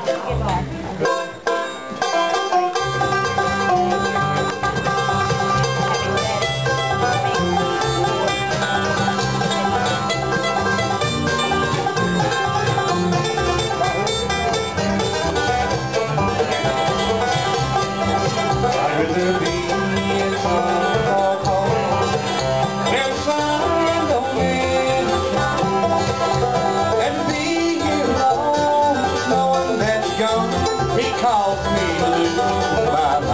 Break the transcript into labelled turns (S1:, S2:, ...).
S1: Good luck. Because me